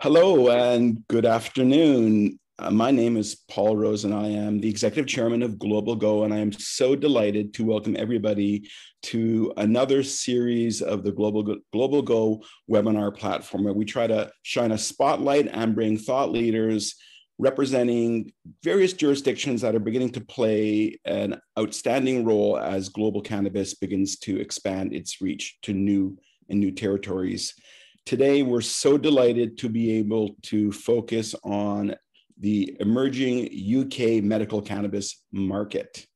Hello and good afternoon. Uh, my name is Paul Rose, and I am the executive chairman of Global Go. And I am so delighted to welcome everybody to another series of the Global Go, Global Go webinar platform, where we try to shine a spotlight and bring thought leaders representing various jurisdictions that are beginning to play an outstanding role as global cannabis begins to expand its reach to new and new territories. Today, we're so delighted to be able to focus on the emerging UK medical cannabis market.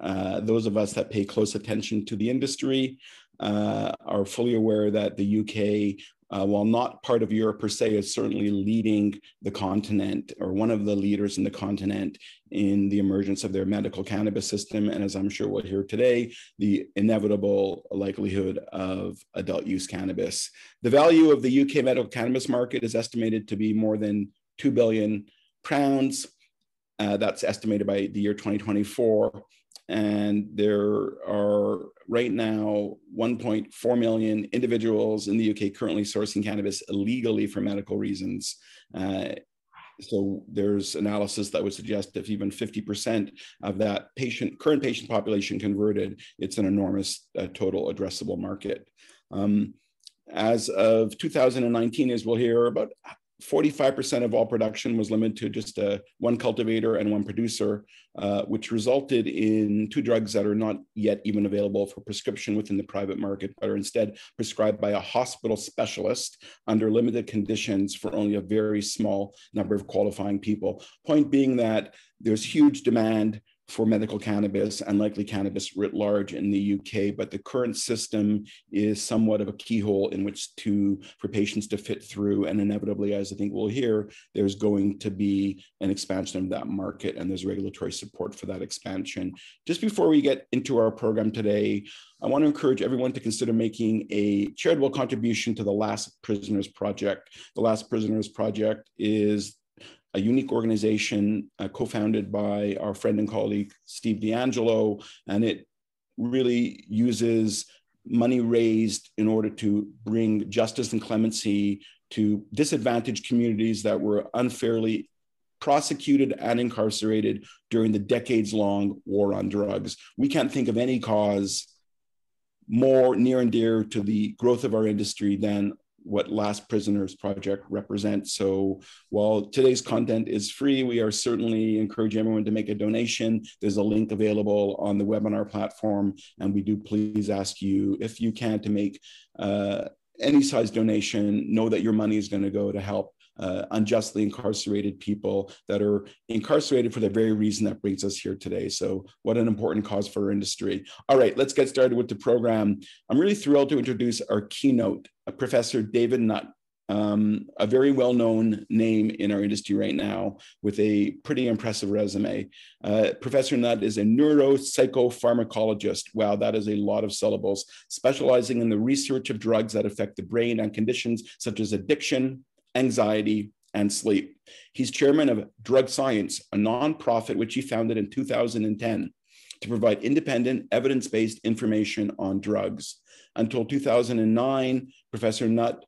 Uh, those of us that pay close attention to the industry uh, are fully aware that the UK, uh, while not part of Europe per se, is certainly leading the continent or one of the leaders in the continent in the emergence of their medical cannabis system. And as I'm sure we'll hear today, the inevitable likelihood of adult use cannabis. The value of the UK medical cannabis market is estimated to be more than 2 billion pounds. Uh, that's estimated by the year 2024. And there are right now 1.4 million individuals in the UK currently sourcing cannabis illegally for medical reasons. Uh, so there's analysis that would suggest if even 50% of that patient current patient population converted, it's an enormous uh, total addressable market. Um, as of 2019, as we'll hear, about 45% of all production was limited to just uh, one cultivator and one producer, uh, which resulted in two drugs that are not yet even available for prescription within the private market, but are instead prescribed by a hospital specialist under limited conditions for only a very small number of qualifying people. Point being that there's huge demand for medical cannabis and likely cannabis writ large in the UK, but the current system is somewhat of a keyhole in which to for patients to fit through. And inevitably, as I think we'll hear, there's going to be an expansion of that market and there's regulatory support for that expansion. Just before we get into our program today, I want to encourage everyone to consider making a charitable contribution to the Last Prisoners Project. The Last Prisoners Project is a unique organization uh, co-founded by our friend and colleague Steve DeAngelo, and it really uses money raised in order to bring justice and clemency to disadvantaged communities that were unfairly prosecuted and incarcerated during the decades long war on drugs. We can't think of any cause more near and dear to the growth of our industry than what Last Prisoners Project represents. So while today's content is free, we are certainly encouraging everyone to make a donation. There's a link available on the webinar platform, and we do please ask you, if you can, to make uh, any size donation, know that your money is going to go to help uh, unjustly incarcerated people that are incarcerated for the very reason that brings us here today. So, what an important cause for our industry. All right, let's get started with the program. I'm really thrilled to introduce our keynote, uh, Professor David Nutt. Um, a very well known name in our industry right now with a pretty impressive resume. Uh, Professor Nutt is a neuropsychopharmacologist. Wow, that is a lot of syllables, specializing in the research of drugs that affect the brain and conditions such as addiction, anxiety, and sleep. He's chairman of Drug Science, a nonprofit which he founded in 2010 to provide independent, evidence based information on drugs. Until 2009, Professor Nutt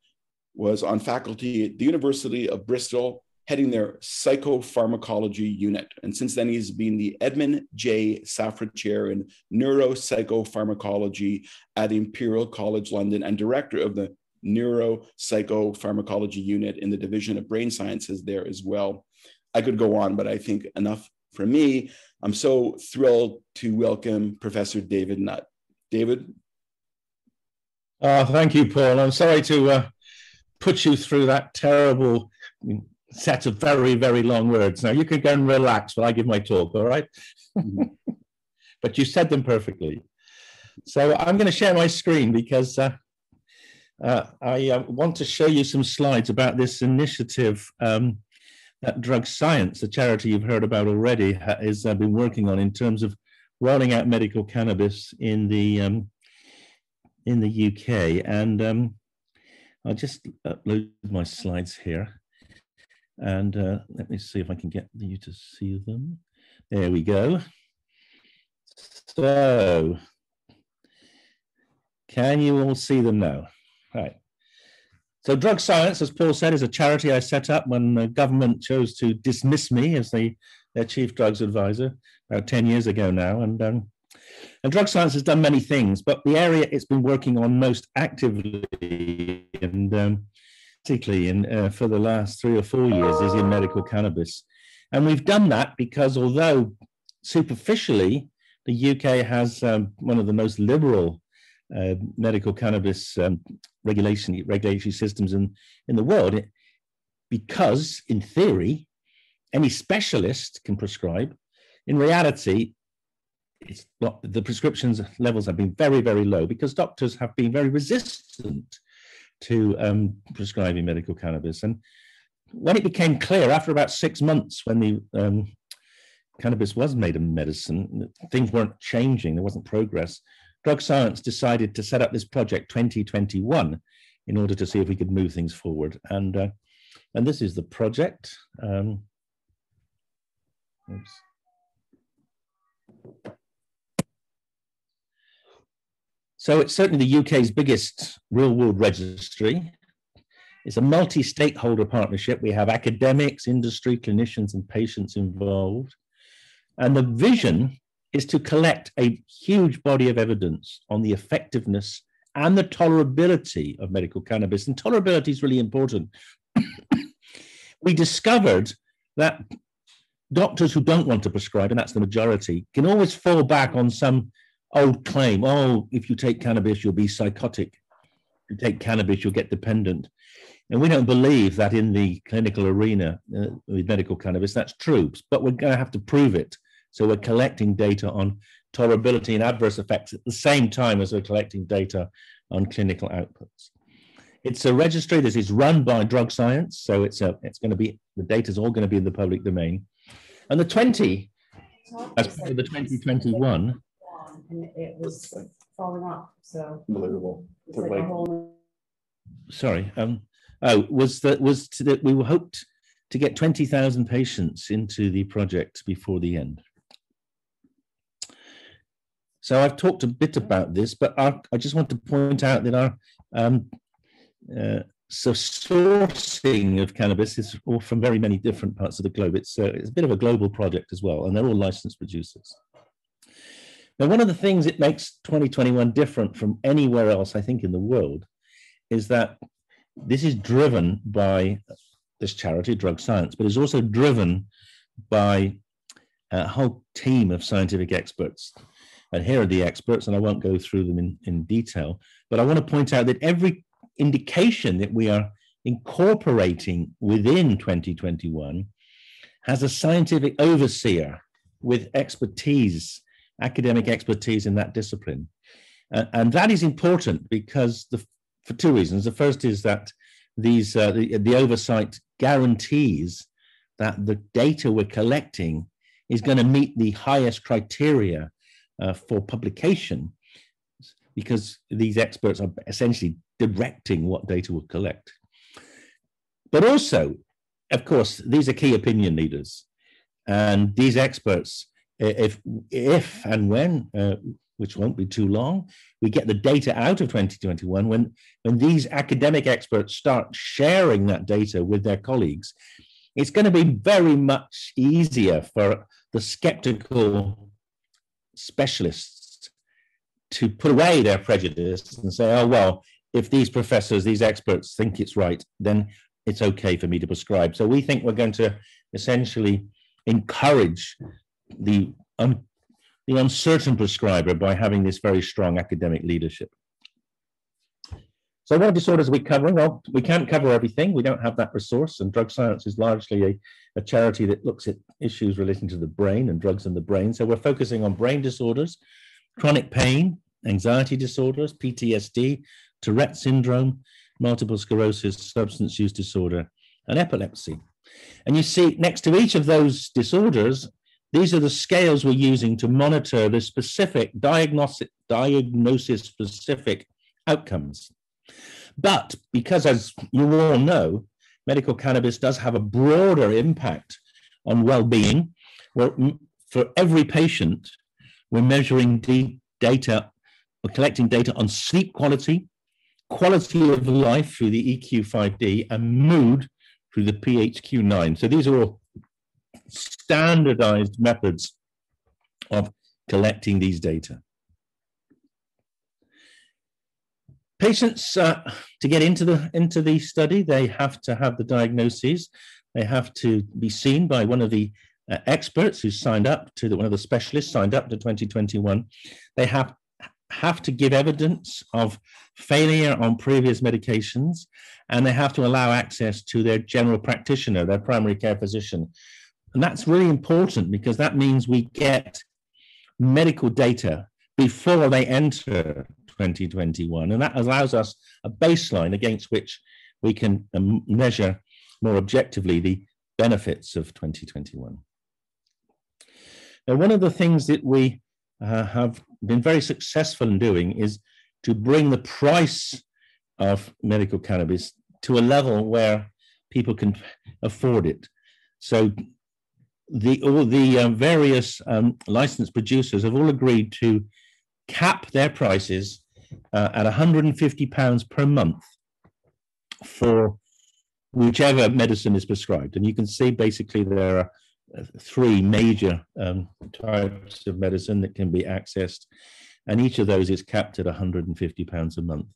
was on faculty at the University of Bristol, heading their psychopharmacology unit. And since then, he's been the Edmund J. Safra Chair in Neuropsychopharmacology at Imperial College London and director of the neuropsychopharmacology unit in the Division of Brain Sciences there as well. I could go on, but I think enough for me. I'm so thrilled to welcome Professor David Nutt. David? Oh, thank you, Paul. I'm sorry to uh, put you through that terrible set of very, very long words. Now, you can go and relax while I give my talk, all right? but you said them perfectly. So I'm going to share my screen because uh, uh, I uh, want to show you some slides about this initiative um, that Drug Science, the charity you've heard about already, has uh, been working on in terms of rolling out medical cannabis in the um, in the UK. And um, I'll just upload my slides here. And uh, let me see if I can get you to see them. There we go. So, can you all see them now? Right. So, Drug Science, as Paul said, is a charity I set up when the government chose to dismiss me as the, their chief drugs advisor about 10 years ago now. And, um, and Drug Science has done many things, but the area it's been working on most actively and um, particularly in, uh, for the last three or four years is in medical cannabis. And we've done that because although superficially the UK has um, one of the most liberal medical cannabis um, regulation regulatory systems in, in the world it, because in theory any specialist can prescribe in reality it's not, the prescriptions levels have been very very low because doctors have been very resistant to um, prescribing medical cannabis. And when it became clear after about six months when the um, cannabis was made a medicine things weren't changing there wasn't progress Drug Science decided to set up this project 2021 in order to see if we could move things forward. And, uh, and this is the project. Um. So it's certainly the UK's biggest real world registry. It's a multi stakeholder partnership. We have academics, industry, clinicians, and patients involved. And the vision is to collect a huge body of evidence on the effectiveness and the tolerability of medical cannabis. And tolerability is really important. we discovered that doctors who don't want to prescribe, and that's the majority, can always fall back on some old claim oh, if you take cannabis, you'll be psychotic. If you take cannabis, you'll get dependent. And we don't believe that in the clinical arena uh, with medical cannabis, that's true, but we're going to have to prove it so we're collecting data on tolerability and adverse effects at the same time as we're collecting data on clinical outputs. It's a registry that is run by Drug Science, so it's a it's going to be the data is all going to be in the public domain, and the 20 as part of the 2021 and it was falling off. So Unbelievable. like whole sorry um oh was that was that we hoped to get 20,000 patients into the project before the end. So I've talked a bit about this, but our, I just want to point out that our um, uh, so sourcing of cannabis is all from very many different parts of the globe. It's, uh, it's a bit of a global project as well, and they're all licensed producers. Now, one of the things that makes 2021 different from anywhere else, I think, in the world, is that this is driven by this charity, Drug Science, but is also driven by a whole team of scientific experts and here are the experts, and I won't go through them in, in detail, but I want to point out that every indication that we are incorporating within 2021 has a scientific overseer with expertise, academic expertise in that discipline. Uh, and that is important because the, for two reasons. The first is that these uh, the, the oversight guarantees that the data we're collecting is going to meet the highest criteria uh, for publication because these experts are essentially directing what data will collect. But also, of course, these are key opinion leaders. And these experts, if, if and when, uh, which won't be too long, we get the data out of 2021, when, when these academic experts start sharing that data with their colleagues, it's going to be very much easier for the skeptical specialists to put away their prejudice and say, oh, well, if these professors, these experts think it's right, then it's okay for me to prescribe. So we think we're going to essentially encourage the, um, the uncertain prescriber by having this very strong academic leadership. So what disorders are we covering? Well, we can't cover everything. We don't have that resource, and drug science is largely a, a charity that looks at issues relating to the brain and drugs in the brain. So we're focusing on brain disorders, chronic pain, anxiety disorders, PTSD, Tourette syndrome, multiple sclerosis, substance use disorder, and epilepsy. And you see next to each of those disorders, these are the scales we're using to monitor the specific diagnostic, diagnosis specific outcomes. But because, as you all know, medical cannabis does have a broader impact on well-being, where for every patient, we're measuring data, we're collecting data on sleep quality, quality of life through the EQ5D, and mood through the PHQ9. So these are all standardized methods of collecting these data. Patients, uh, to get into the into the study, they have to have the diagnoses. They have to be seen by one of the uh, experts who signed up to the, one of the specialists signed up to 2021. They have have to give evidence of failure on previous medications, and they have to allow access to their general practitioner, their primary care physician. And that's really important because that means we get medical data before they enter 2021. And that allows us a baseline against which we can um, measure more objectively the benefits of 2021. Now, one of the things that we uh, have been very successful in doing is to bring the price of medical cannabis to a level where people can afford it. So the all the um, various um, licensed producers have all agreed to cap their prices uh, at 150 pounds per month for whichever medicine is prescribed. And you can see basically there are uh, three major um, types of medicine that can be accessed, and each of those is capped at 150 pounds a month.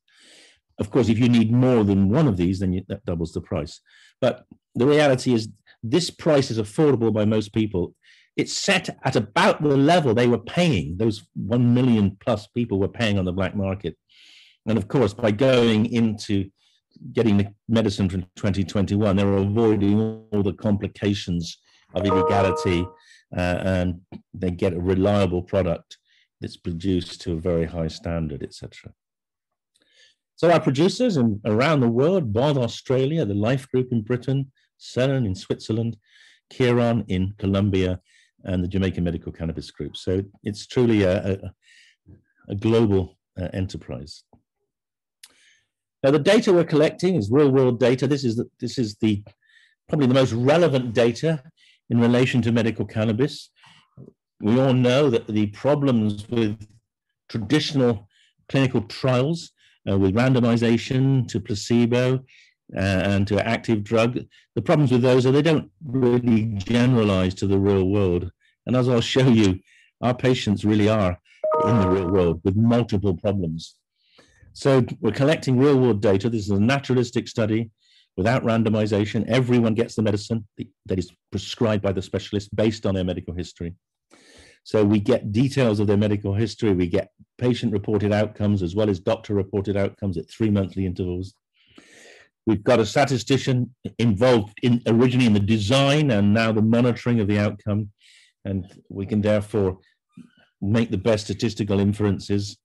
Of course, if you need more than one of these, then you, that doubles the price. But the reality is, this price is affordable by most people it's set at about the level they were paying, those 1 million plus people were paying on the black market. And of course, by going into getting the medicine from 2021, they're avoiding all the complications of illegality uh, and they get a reliable product that's produced to a very high standard, etc. So our producers in, around the world, BOD Australia, the Lyphe Group in Britain, Ceren in Switzerland, Khiron in Colombia, and the Jamaican Medical Cannabis Group. So it's truly a, a, a global uh, enterprise. Now, the data we're collecting is real world data. This is the, this is the probably the most relevant data in relation to medical cannabis. We all know that the problems with traditional clinical trials, uh, with randomization to placebo, Uh, and to active drug. The problems with those are they don't really generalize to the real world. And as I'll show you, our patients really are in the real world with multiple problems. So we're collecting real world data. This is a naturalistic study without randomization. Everyone gets the medicine that is prescribed by the specialist based on their medical history. So we get details of their medical history. We get patient reported outcomes as well as doctor reported outcomes at three monthly intervals. We've got a statistician involved in originally in the design and now the monitoring of the outcome. And we can therefore make the best statistical inferences.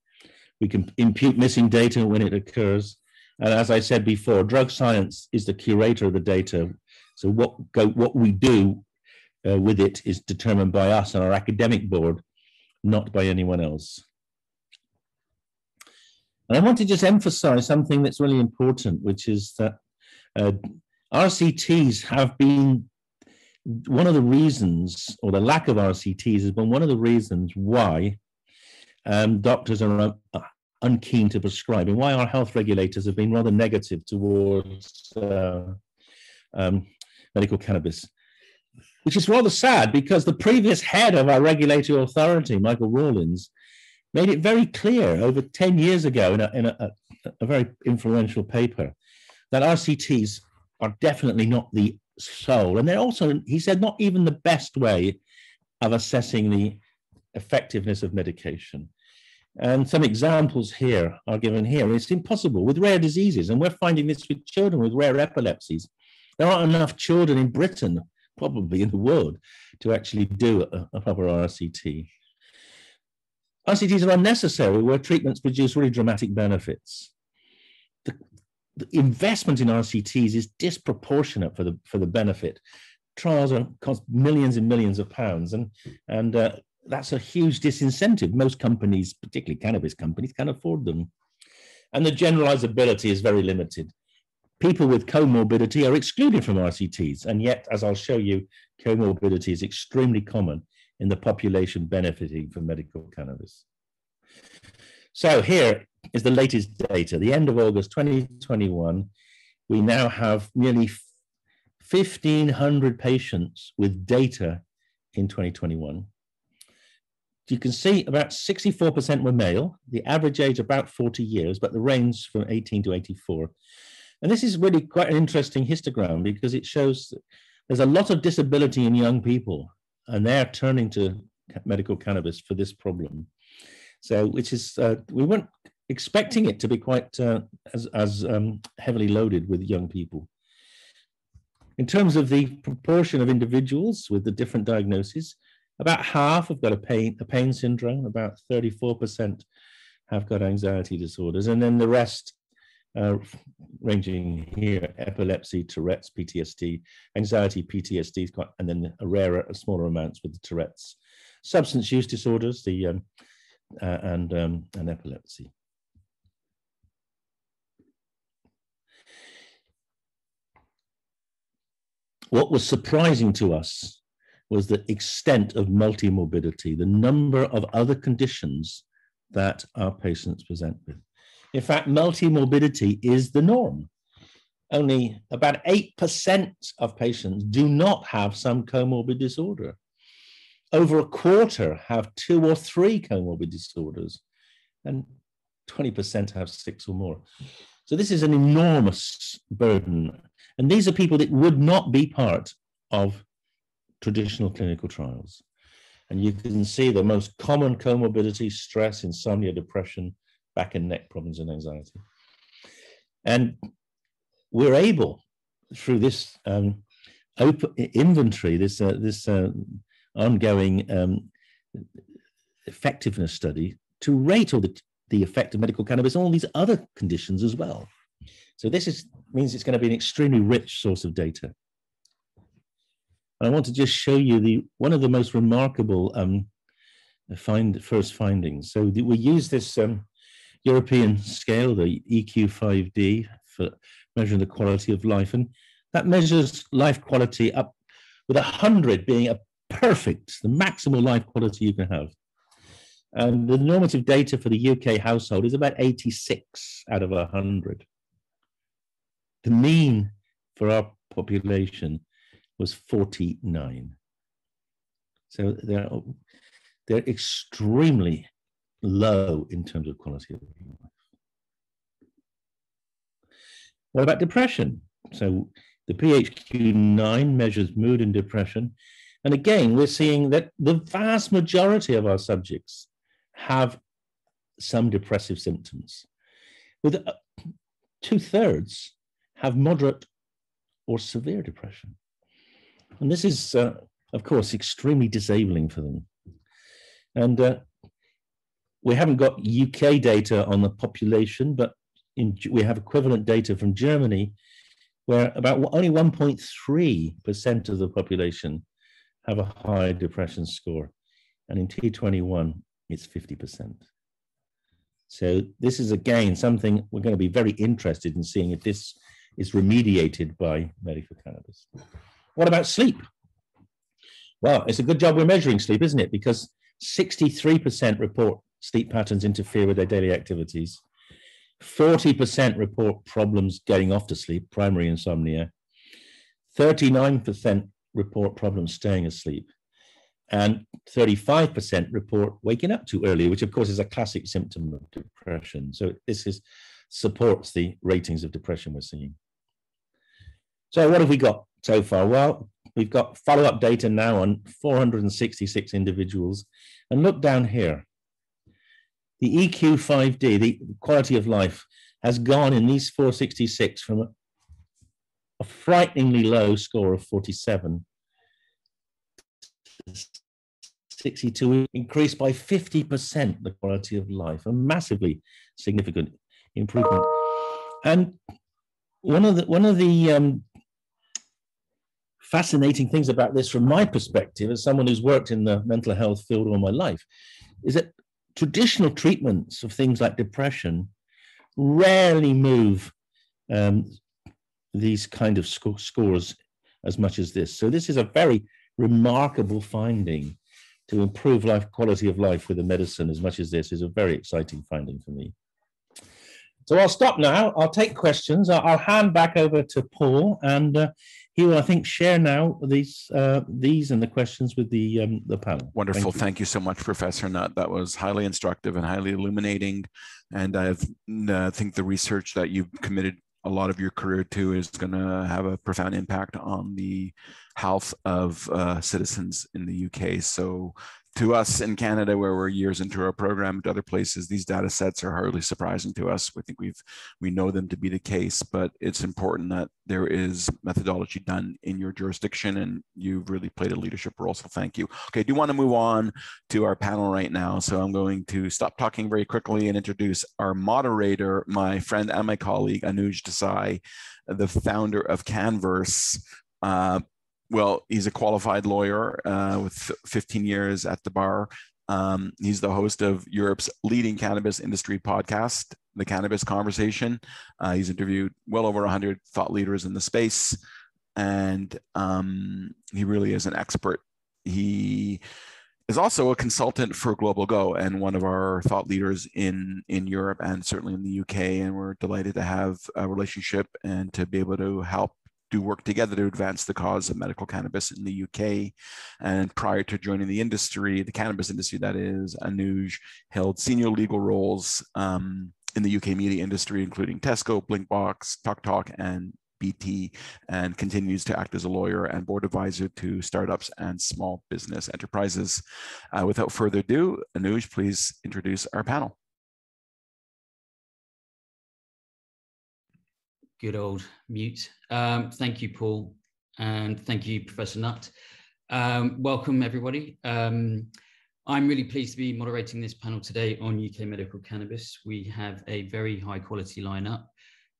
We can impute missing data when it occurs. And as I said before, drug science is the curator of the data. So what go, what we do uh, with it is determined by us and our academic board, not by anyone else. And I want to just emphasize something that's really important, which is that uh, RCTs have been one of the reasons, or the lack of RCTs has been one of the reasons why um, doctors are uh, unkeen to prescribe and why our health regulators have been rather negative towards uh, um, medical cannabis. Which is rather sad because the previous head of our regulatory authority, Michael Rawlins, made it very clear over 10 years ago in a, in a, a very influential paper that RCTs are definitely not the sole. And they're also, he said, not even the best way of assessing the effectiveness of medication. And some examples here are given here. It's impossible with rare diseases, and we're finding this with children with rare epilepsies. There aren't enough children in Britain, probably in the world, to actually do a, a proper RCT. RCTs are unnecessary where treatments produce really dramatic benefits. The, the investment in RCTs is disproportionate for the for the benefit. Trials are cost millions and millions of pounds, and and uh, that's a huge disincentive. Most companies, particularly cannabis companies, can afford them, and the generalizability is very limited. People with comorbidity are excluded from RCTs, and yet, as I'll show you, comorbidity is extremely common in the population benefiting from medical cannabis. So here, is the latest data. The end of August 2021, we now have nearly 1,500 patients with data in 2021. You can see about 64% were male, the average age about 40 years, but the range from 18 to 84. And this is really quite an interesting histogram because it shows there's a lot of disability in young people and they're turning to medical cannabis for this problem. So, which is, uh, we weren't expecting it to be quite uh, as, as um, heavily loaded with young people. In terms of the proportion of individuals with the different diagnoses, about half have got a pain, a pain syndrome, about 34% have got anxiety disorders, and then the rest uh, ranging here, epilepsy, Tourette's, PTSD, anxiety, PTSD, and then a rarer, smaller amounts with the Tourette's. Substance use disorders, the um, uh, and um, and epilepsy. What was surprising to us was the extent of multimorbidity, the number of other conditions that our patients present with. In fact, multimorbidity is the norm. Only about 8% of patients do not have some comorbid disorder. Over a quarter have two or three comorbid disorders, and 20% have six or more. So this is an enormous burden. And these are people that would not be part of traditional clinical trials. And you can see the most common comorbidity, stress, insomnia, depression, back and neck problems, and anxiety. And we're able, through this um, open inventory, this, uh, this uh, ongoing um, effectiveness study, to rate all the, the effect of medical cannabis on all these other conditions as well. So this is, means it's going to be an extremely rich source of data. And I want to just show you the one of the most remarkable um, find first findings. So the, we use this um, European scale, the EQ5D, for measuring the quality of life, and that measures life quality up with 100 being a perfect, the maximal life quality you can have. And the normative data for the UK household is about 86 out of 100. The mean for our population was 49. So they're, they're extremely low in terms of quality of life. What about depression? So the PHQ-9 measures mood and depression. And again, we're seeing that the vast majority of our subjects have some depressive symptoms, with uh, two thirds have moderate or severe depression. And this is, uh, of course, extremely disabling for them. And uh, we haven't got UK data on the population, but in, we have equivalent data from Germany, where about only 1.3% of the population have a high depression score. And in T21, it's 50%. So this is again something we're going to be very interested in seeing if this is remediated by medical cannabis. What about sleep? Well, it's a good job we're measuring sleep, isn't it? Because 63% report sleep patterns interfere with their daily activities. 40% report problems getting off to sleep, primary insomnia. 39% report problems staying asleep. And 35% report waking up too early, which of course is a classic symptom of depression. So this is supports the ratings of depression we're seeing. So what have we got so far? Well, we've got follow-up data now on 466 individuals. And look down here. The EQ5D, the quality of life, has gone in these 466 from a, frighteningly low score of 47 62 increased by 50% the quality of life, a massively significant improvement. And one of the one of the um, fascinating things about this from my perspective as someone who's worked in the mental health field all my life is that traditional treatments of things like depression rarely move um, these kind of sc scores as much as this. So this is a very remarkable finding to improve life quality of life with a medicine as much as this is a very exciting finding for me. So I'll stop now. I'll take questions. I'll, I'll hand back over to Paul, and uh, he will, I think, share now these uh, these and the questions with the um, the panel. Wonderful. Thank you. Thank you. so much, Professor Nutt. That was highly instructive and highly illuminating. And I uh, think the research that you've committed a lot of your career to is going to have a profound impact on the health of uh, citizens in the UK. So to us in Canada, where we're years into our program, to other places, these data sets are hardly surprising to us. We think we've we know them to be the case, but it's important that there is methodology done in your jurisdiction, and you've really played a leadership role. So thank you. Okay, I do want to move on to our panel right now, so I'm going to stop talking very quickly and introduce our moderator, my friend and my colleague Anuj Desai, the founder of Canverse. Uh, well, he's a qualified lawyer uh, with 15 years at the bar. Um, he's the host of Europe's leading cannabis industry podcast, The Cannabis Conversation. Uh, he's interviewed well over 100 thought leaders in the space, and um, he really is an expert. He is also a consultant for Global Go and one of our thought leaders in in Europe and certainly in the UK. And we're delighted to have a relationship and to be able to help do work together to advance the cause of medical cannabis in the UK. And prior to joining the industry, the cannabis industry, that is, Anuj held senior legal roles um, in the UK media industry, including Tesco, Blinkbox, Talk Talk, and BT, and continues to act as a lawyer and board advisor to startups and small business enterprises. Uh, without further ado, Anuj, please introduce our panel. Good old mute. Um, thank you, Paul, and thank you, Professor Nutt. Um, welcome, everybody. Um, I'm really pleased to be moderating this panel today on UK medical cannabis. We have a very high quality lineup.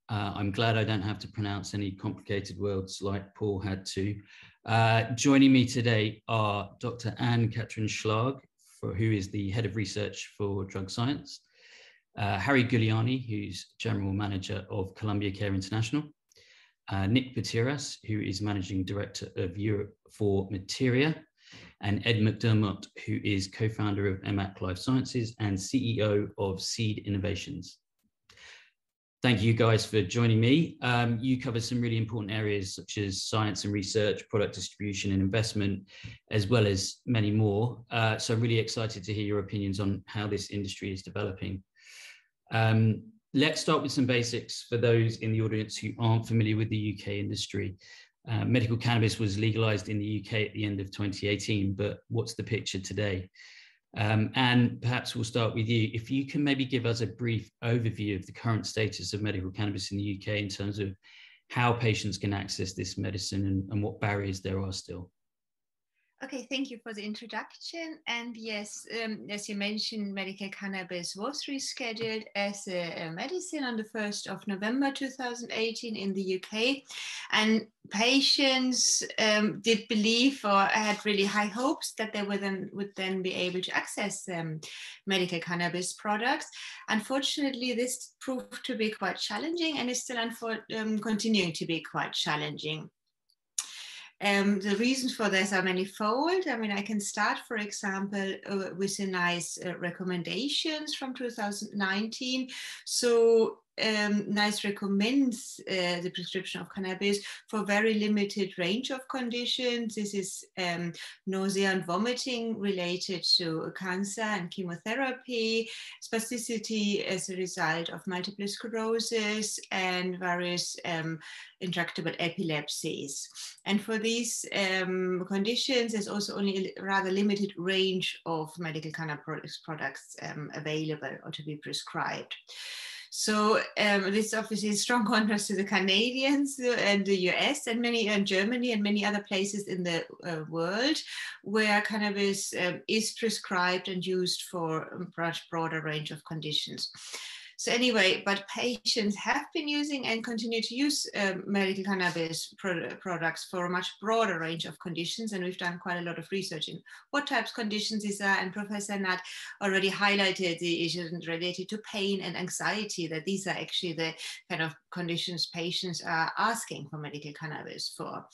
Uh, I'm glad I don't have to pronounce any complicated words like Paul had to. Uh, joining me today are Dr. Anne Katrin Schlag, for, who is the head of research for drug science, uh, Harry Guliani, who's General Manager of Columbia Care International, uh, Nick Pateras, who is Managing Director of Europe for Materia, and Ed McDermott, who is co-founder of EMMAC Life Sciences and CEO of Seed Innovations. Thank you guys for joining me. Um, you cover some really important areas such as science and research, product distribution and investment, as well as many more. Uh, so I'm really excited to hear your opinions on how this industry is developing. Um, let's start with some basics for those in the audience who aren't familiar with the UK industry. Uh, medical cannabis was legalized in the UK at the end of 2018, but what's the picture today? Um, and perhaps we'll start with you. If you can maybe give us a brief overview of the current status of medical cannabis in the UK in terms of how patients can access this medicine and, and what barriers there are still. Okay, thank you for the introduction. And yes, um, as you mentioned, medical cannabis was rescheduled as a, a, medicine on the 1st of November 2018 in the UK. And patients um, did believe or had really high hopes that they would then, would then be able to access um, medical cannabis products. Unfortunately, this proved to be quite challenging and is still um, continuing to be quite challenging. Um, the reasons for this are manifold. I mean, I can start, for example, uh, with a NICE uh, recommendations from 2019. So um, NICE recommends uh, the prescription of cannabis for very limited range of conditions. This is um, nausea and vomiting related to cancer and chemotherapy, spasticity as a result of multiple sclerosis, and various um, intractable epilepsies. And for these um, conditions, there's also only a rather limited range of medical cannabis products um, available or to be prescribed. So um, this obviously is strong contrast to the Canadians and the US and many and Germany and many other places in the uh, world where cannabis um, is prescribed and used for a much broader range of conditions. So anyway, but patients have been using and continue to use um, medical cannabis pro products for a much broader range of conditions. And we've done quite a lot of research in what types of conditions these are. And Professor Nutt already highlighted the issues related to pain and anxiety, that these are actually the kind of conditions patients are asking for medical cannabis for.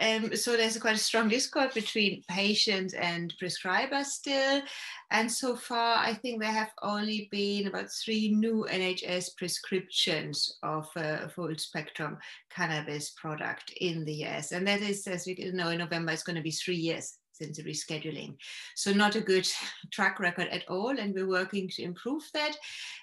Um, so there's quite a strong discord between patients and prescribers still. And so far, I think there have only been about three new NHS prescriptions of a full spectrum cannabis product in the US. And that is, as we know, in November, it's going to be three years since the rescheduling. So not a good track record at all, and we're working to improve that.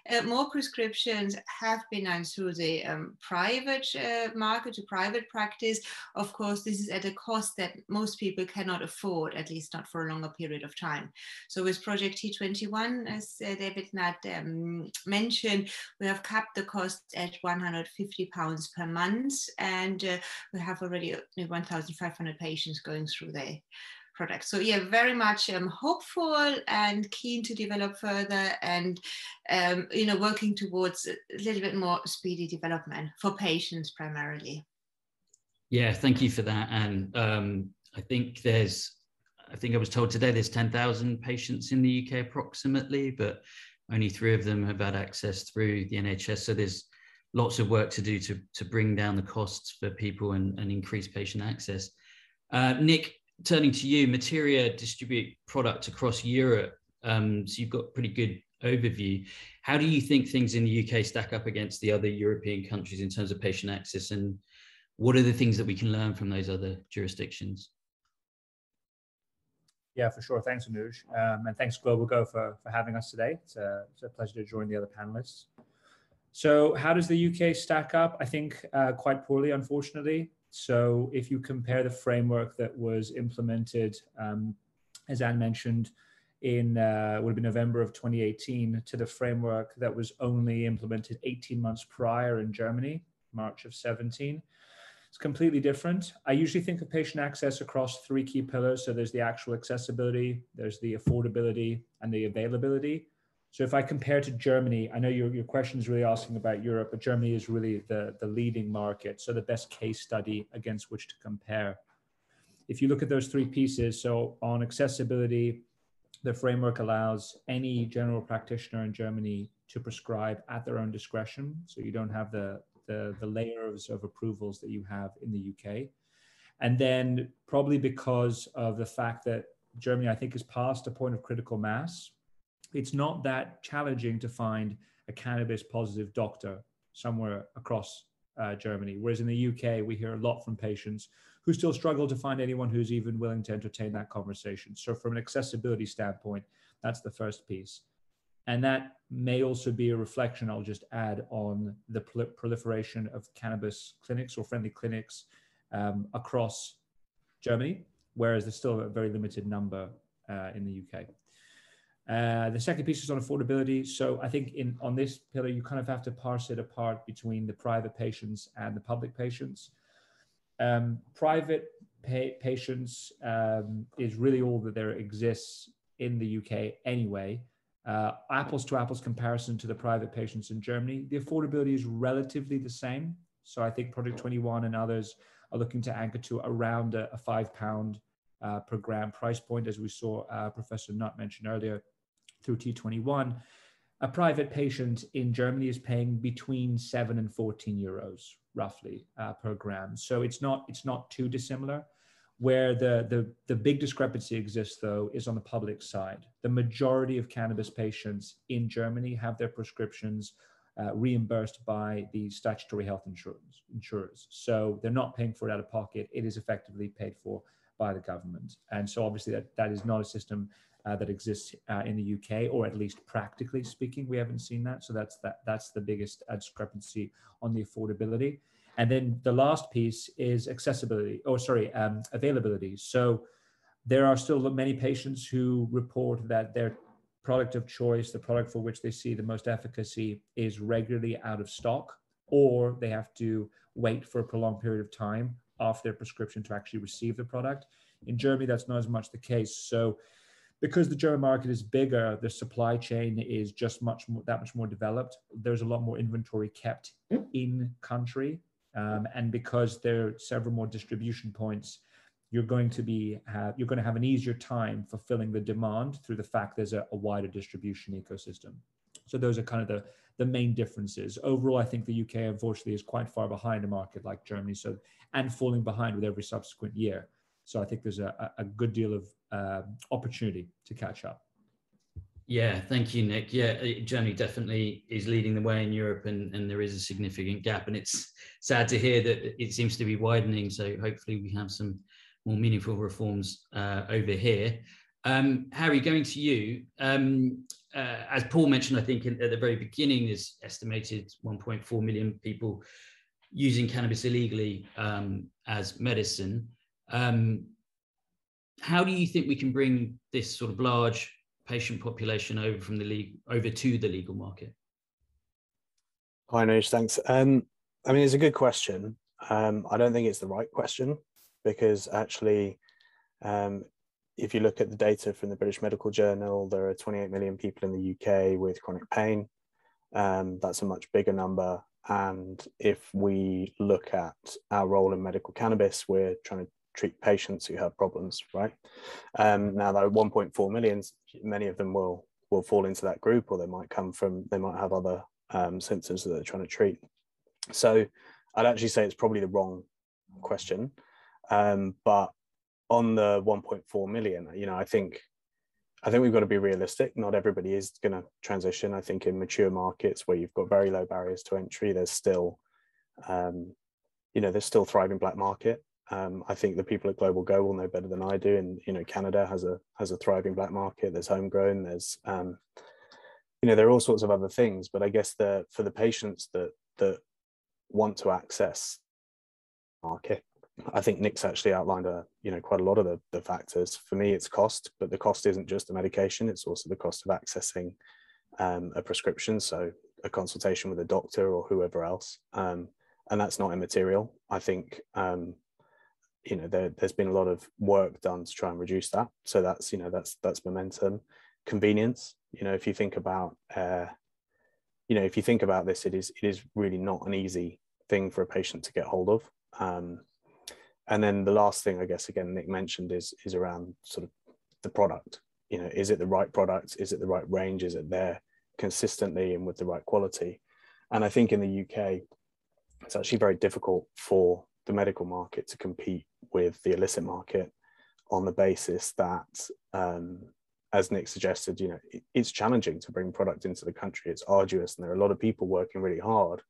Uh, more prescriptions have been done through the um, private uh, market to private practice. Of course, this is at a cost that most people cannot afford, at least not for a longer period of time. So with Project T21, as uh, David Nutt um, mentioned, we have capped the cost at 150 pounds per month, and uh, we have already 1,500 patients going through there product. So yeah, very much um, hopeful and keen to develop further and, um, you know, working towards a little bit more speedy development for patients primarily. Yeah, thank you for that. And um, I think there's, I think I was told today there's 10,000 patients in the UK approximately, but only three of them have had access through the NHS. So there's lots of work to do to, to bring down the costs for people and, and increase patient access. Uh, Nick, turning to you, Materia distribute product across Europe. Um, so you've got pretty good overview. How do you think things in the UK stack up against the other European countries in terms of patient access? And what are the things that we can learn from those other jurisdictions? Yeah, for sure. Thanks, Anuj. Um, and thanks, Global Go, for, for having us today. It's a, it's a pleasure to join the other panelists. So, how does the UK stack up? I think uh, quite poorly, unfortunately. So if you compare the framework that was implemented, um, as Anne mentioned, in uh, would have been November of 2018 to the framework that was only implemented 18 months prior in Germany, March of 17. It's completely different. I usually think of patient access across three key pillars. So there's the actual accessibility, there's the affordability, and the availability. So if I compare to Germany, I know your, your question is really asking about Europe, but Germany is really the, the leading market. So the best case study against which to compare. If you look at those three pieces, so on accessibility, the framework allows any general practitioner in Germany to prescribe at their own discretion. So you don't have the, the, the layers of approvals that you have in the UK. And then probably because of the fact that Germany, I think, has passed a point of critical mass it's not that challenging to find a cannabis positive doctor somewhere across uh, Germany. Whereas in the UK, we hear a lot from patients who still struggle to find anyone who's even willing to entertain that conversation. So, from an accessibility standpoint, that's the first piece. And that may also be a reflection, I'll just add, on the proliferation of cannabis clinics or friendly clinics um, across Germany, whereas there's still a very limited number uh, in the UK. Uh, the second piece is on affordability. So I think in on this pillar, you kind of have to parse it apart between the private patients and the public patients. Um, private pay, patients um, is really all that there exists in the UK anyway. Uh, apples to apples comparison to the private patients in Germany, the affordability is relatively the same. So I think Project 21 and others are looking to anchor to around a, a five pound uh, per gram price point, as we saw uh, Professor Nutt mention earlier through T21, a private patient in Germany is paying between seven and 14 euros roughly uh, per gram. So it's not it's not too dissimilar. Where the, the, the big discrepancy exists, though, is on the public side. The majority of cannabis patients in Germany have their prescriptions uh, reimbursed by the statutory health insurance insurers. So they're not paying for it out of pocket. It is effectively paid for by the government. And so obviously that, that is not a system uh, that exists uh, in the UK, or at least practically speaking, we haven't seen that. So that's that that's the biggest uh, discrepancy on the affordability. And then the last piece is accessibility, or sorry, um, availability. So there are still many patients who report that their product of choice, the product for which they see the most efficacy, is regularly out of stock, or they have to wait for a prolonged period of time after their prescription to actually receive the product. In Germany, that's not as much the case. So because the German market is bigger, the supply chain is just much more, that much more developed. There's a lot more inventory kept in country, um, and because there are several more distribution points, you're going to be have, you're going to have an easier time fulfilling the demand through the fact there's a, a wider distribution ecosystem. So those are kind of the the main differences. Overall, I think the UK unfortunately is quite far behind a market like Germany, so and falling behind with every subsequent year. So I think there's a, a good deal of uh, opportunity to catch up. Yeah, thank you, Nick. Yeah, uh, Germany definitely is leading the way in Europe, and, and there is a significant gap. And it's sad to hear that it seems to be widening. So hopefully, we have some more meaningful reforms uh, over here. Um, Harry, going to you. Um, uh, as Paul mentioned, I think at the very beginning, there's estimated 1.4 million people using cannabis illegally um, as medicine. Um, how do you think we can bring this sort of large patient population over from the league over to the legal market? Hi, Noosh. Thanks. Um, I mean, it's a good question. Um, I don't think it's the right question because actually, um, if you look at the data from the British Medical Journal, there are 28 million people in the UK with chronic pain. Um, that's a much bigger number. And if we look at our role in medical cannabis, we're trying to treat patients who have problems, right? Um, now, though 1.4 million, many of them will will fall into that group, or they might come from, they might have other um, symptoms that they're trying to treat. So, I'd actually say it's probably the wrong question. Um, but on the 1.4 million, you know, I think I think we've got to be realistic. Not everybody is going to transition. I think in mature markets where you've got very low barriers to entry, there's still, um, you know, there's still thriving black market. Um, I think the people at Global Go will know better than I do. And you know, Canada has a has a thriving black market. There's homegrown. There's um, you know, there are all sorts of other things. But I guess the for the patients that that want to access market, I think Nick's actually outlined a you know quite a lot of the, the factors. For me, it's cost, but the cost isn't just the medication; it's also the cost of accessing um, a prescription, so a consultation with a doctor or whoever else, um, and that's not immaterial. I think um, you know there, has been a lot of work done to try and reduce that. So that's you know that's that's momentum. Convenience you know if you think about uh, you know if you think about this it is it is really not an easy thing for a patient to get hold of. Um, and then the last thing i guess again nick mentioned is is around sort of the product. You know is it the right product? Is it the right range? Is it there consistently and with the right quality? And i think in the uk it's actually very difficult for the medical market to compete with the illicit market on the basis that, um, as Nick suggested, you know, it, it's challenging to bring product into the country. It's arduous, and there are a lot of people working really hard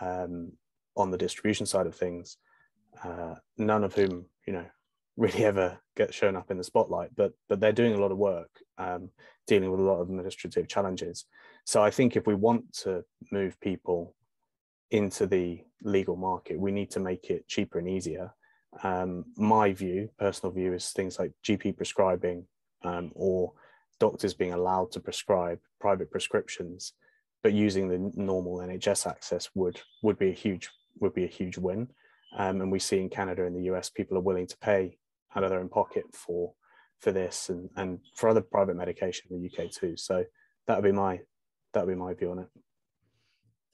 um, on the distribution side of things. Uh, none of whom, you know, really ever get shown up in the spotlight, but but they're doing a lot of work, um, dealing with a lot of administrative challenges. So I think if we want to move people into the legal market, we need to make it cheaper and easier. Um, my view, personal view, is things like GP prescribing um, or doctors being allowed to prescribe private prescriptions, but using the normal NHS access would would be a huge would be a huge win. Um, and we see in Canada and the US, people are willing to pay out of their own pocket for for this and, and for other private medication in the UK too. So that would be my that would be my view on it.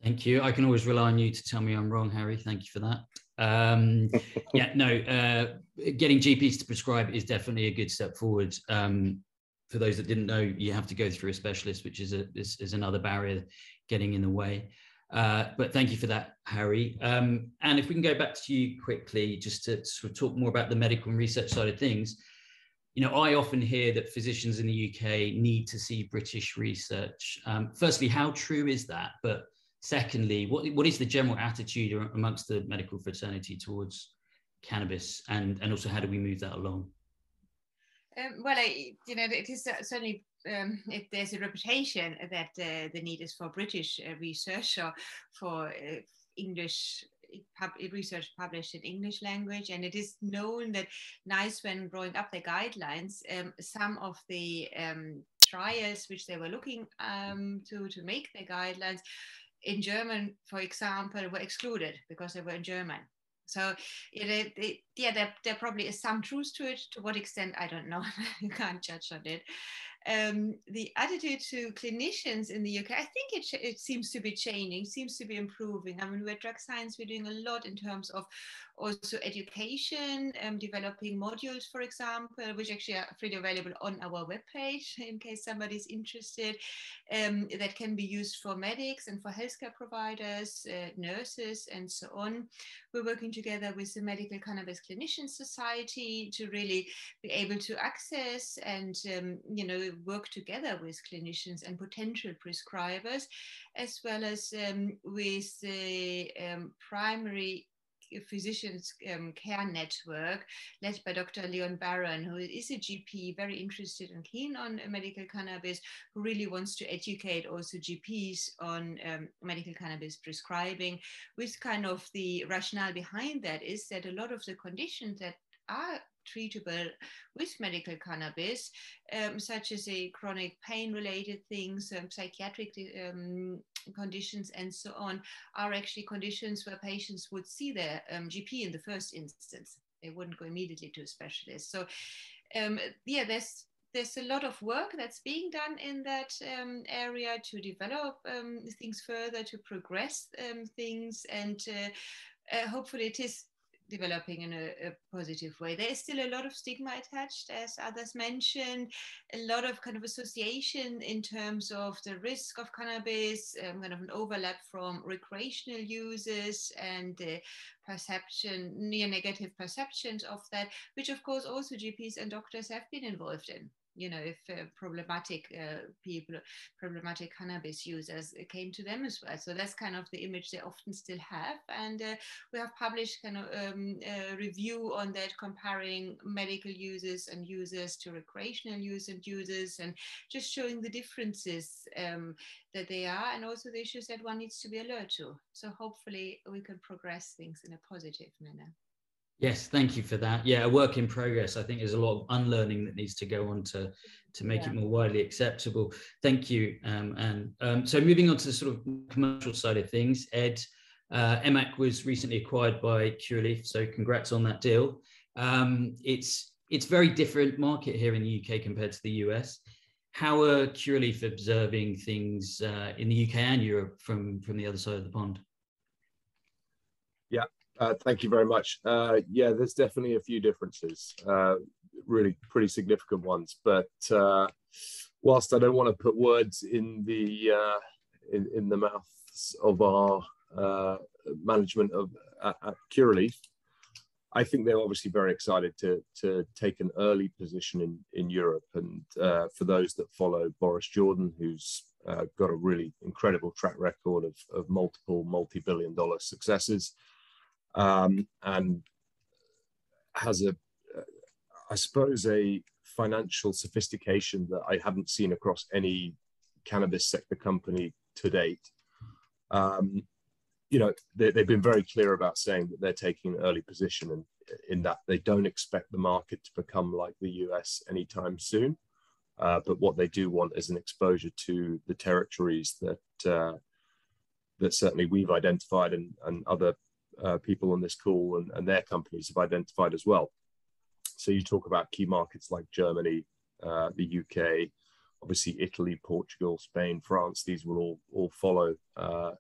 Thank you. I can always rely on you to tell me I'm wrong, Harry. Thank you for that. Um, yeah, no, uh, getting GPs to prescribe is definitely a good step forward. Um, for those that didn't know, you have to go through a specialist, which is a is, is another barrier getting in the way. Uh, but thank you for that, Harry. Um, and if we can go back to you quickly, just to sort of talk more about the medical and research side of things. You know, I often hear that physicians in the UK need to see British research. Um, firstly, how true is that? But Secondly, what, what is the general attitude amongst the medical fraternity towards cannabis, and and also how do we move that along? Um, well, I, you know, it is certainly um, if there's a reputation that uh, the need is for British uh, research or for uh, English pub research published in English language, and it is known that NICE, when drawing up their guidelines, um, some of the um, trials which they were looking um, to to make their guidelines in German, for example, were excluded because they were in German. So it, it, yeah, there, there probably is some truth to it. To what extent, I don't know. you can't judge on it. Um, the attitude to clinicians in the UK, I think it, it seems to be changing, seems to be improving. I mean, we're drug science, we're doing a lot in terms of also education, um, developing modules, for example, which actually are freely available on our webpage in case somebody's interested, um, that can be used for medics and for healthcare providers, uh, nurses, and so on. We're working together with the Medical Cannabis Clinicians Society to really be able to access and, um, you know, work together with clinicians and potential prescribers, as well as um, with the um, primary physicians um, care network led by Dr. Leon Barron, who is a GP very interested and keen on medical cannabis, who really wants to educate also GPs on um, medical cannabis prescribing. With kind of the rationale behind that is that a lot of the conditions that are treatable with medical cannabis, um, such as a chronic pain related things, um, psychiatric um, conditions, and so on, are actually conditions where patients would see their um, GP in the first instance. They wouldn't go immediately to a specialist. So, um, yeah, there's there's a lot of work that's being done in that um, area to develop um, things further, to progress um, things, and uh, uh, hopefully it is developing in a, a, positive way. There is still a lot of stigma attached, as others mentioned, a lot of kind of association in terms of the risk of cannabis, um, kind of an overlap from recreational uses and the perception, near negative perceptions of that, which of course also GPs and doctors have been involved in you know, if uh, problematic uh, people, problematic cannabis users came to them as well. So that's kind of the image they often still have. And uh, we have published kind of um, review on that, comparing medical users and users to recreational use and users, and just showing the differences um, that they are, and also the issues that one needs to be alert to. So hopefully we can progress things in a positive manner. Yes, thank you for that. Yeah, a work in progress. I think there's a lot of unlearning that needs to go on to to make yeah. it more widely acceptable. Thank you. Um, and um, so moving on to the sort of commercial side of things, Ed, uh, EMMAC was recently acquired by Curaleaf, so congrats on that deal. Um, it's it's very different market here in the UK compared to the US. How are Curaleaf observing things uh, in the UK and Europe from from the other side of the pond? Yeah, uh, thank you very much. Uh, yeah, there's definitely a few differences, uh, really pretty significant ones. But uh, whilst I don't want to put words in the uh, in, in the mouths of our uh, management of at, at I think they're obviously very excited to to take an early position in in Europe. And for those that follow Boris Jordan, who's got a really incredible track record of, of multiple multi-billion dollar successes um, and has a, I suppose, a financial sophistication that I haven't seen across any cannabis sector company to date. Um, you know, they, have been very clear about saying that they're taking an early position and in that they don't expect the market to become like the US anytime soon. Uh, but what they do want is an exposure to the territories that uh, that certainly we've identified and, and other uh, people on this call and, and, their companies have identified as well. So you talk about key markets like Germany, uh, the UK, obviously Italy, Portugal, Spain, France. These will all all follow uh,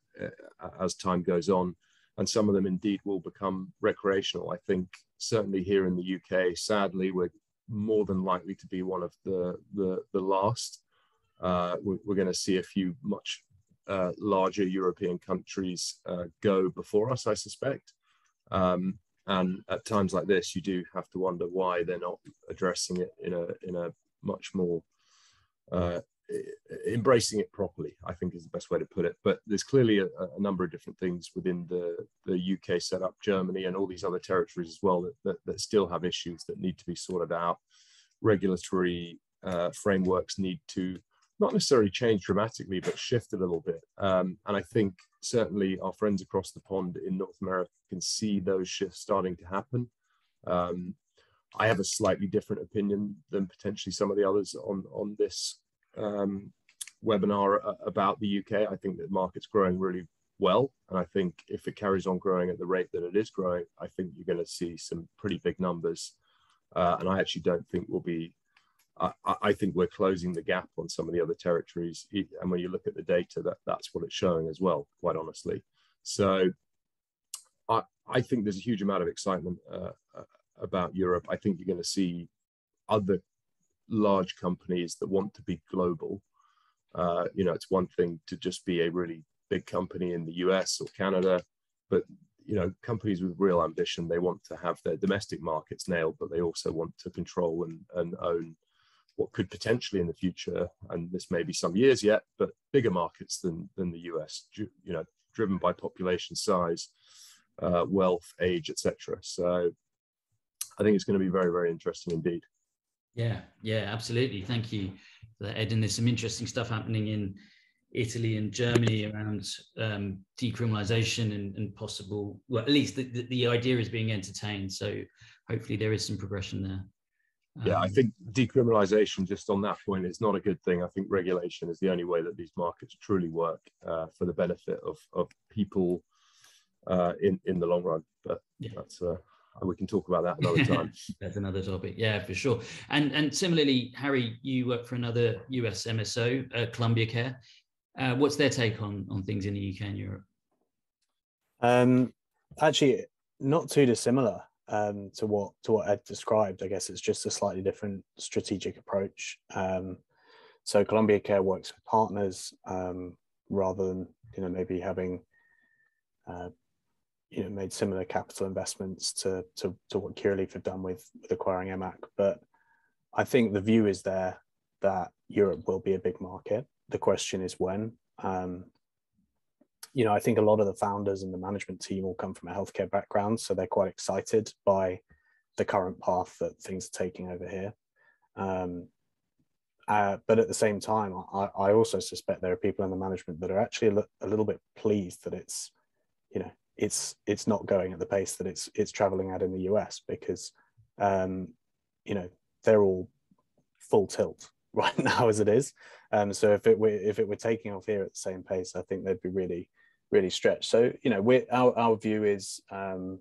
as time goes on, and some of them indeed will become recreational. I think certainly here in the UK, sadly, we're more than likely to be one of the the, the last. Uh, we're, we're going to see a few much uh, larger European countries uh, go before us, I suspect. Um, and at times like this, you do have to wonder why they're not addressing it in a in a much more uh, embracing it properly. I think is the best way to put it. But there's clearly a, a, number of different things within the the UK setup, Germany, and all these other territories as well that that, that still have issues that need to be sorted out. Regulatory uh, frameworks need to not necessarily change dramatically, but shift a little bit. Um, and I think certainly our friends across the pond in North America can see those shifts starting to happen. Um, I have a slightly different opinion than potentially some of the others on on this um, webinar about the UK. I think the market's growing really well, and I think if it carries on growing at the rate that it is growing, I think you're going to see some pretty big numbers. Uh, and I actually don't think we'll be I, I, think we're closing the gap on some of the other territories. And when you look at the data, that, that's what it's showing as well, quite honestly. So I, I think there's a huge amount of excitement uh, about Europe. I think you're going to see other large companies that want to be global. Uh, you know, it's one thing to just be a really big company in the US or Canada, but you know, companies with real ambition, they want to have their domestic markets nailed, but they also want to control and, and own what could potentially in the future, and this may be some years yet, but bigger markets than than the US. You know, driven by population size, uh, wealth, age, etc. So, I think it's going to be very very interesting indeed. Yeah, yeah, absolutely. Thank you for that, Ed. And there's some interesting stuff happening in Italy and Germany around um, decriminalization and, and, possible, well, at least the, the, the, idea is being entertained. So hopefully there is some progression there. Yeah, I um, think decriminalization, just on that point, is not a good thing. I think regulation is the only way that these markets truly work uh, for the benefit of, of people uh, in, in the long run. But yeah. that's uh, we can talk about that another time. That's another topic. Yeah, for sure. And and similarly, Harry, you work for another US MSO, uh, Columbia Care. Uh, what's their take on on things in the UK and Europe? Um, actually, not too dissimilar um, to what to what Ed described. I guess it's just a slightly different strategic approach. Um, so Columbia Care works with partners um, rather than you know maybe having uh, you know made similar capital investments to to, to what Curaleaf have done with with acquiring EMMAC. But I think the view is there that Europe will be a big market the question is when. Um, you know, I think a lot of the founders and the management team all come from a healthcare background, so they're quite excited by the current path that things are taking over here. Um, uh, but at the same time, I, I, also suspect there are people in the management that are actually a, a, little bit pleased that it's, you know, it's it's not going at the pace that it's it's traveling at in the US because, um, you know, they're all full tilt right now as it is. Um, so if it were if it were taking off here at the same pace, I think they'd be really really stretched. So you know, we our our view is um,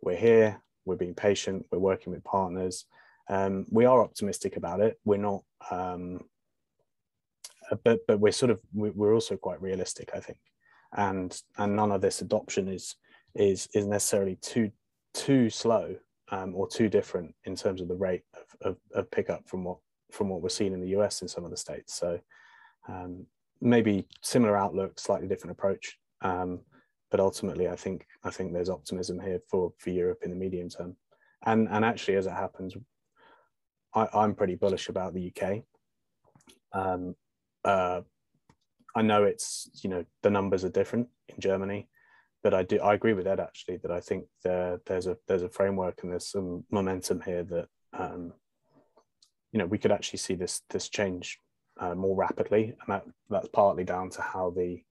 we're here, we're being patient, we're working with partners. Um, we are optimistic about it. We're not, um, uh, but but we're sort of we're also quite realistic, I think. And and none of this adoption is is is necessarily too too slow um, or too different in terms of the rate of, of, of pickup from what from what we're seeing in the US in some of the states. So um, maybe similar outlook, slightly different approach. Um, but ultimately, I think I think there's optimism here for for Europe in the medium term. And and actually, as it happens, I, I'm pretty bullish about the UK. Um, uh, I know it's you know the numbers are different in Germany, but I do I agree with Ed actually that I think there there's a there's a framework and there's some momentum here that um, you know we could actually see this this change uh, more rapidly, and that that's partly down to how the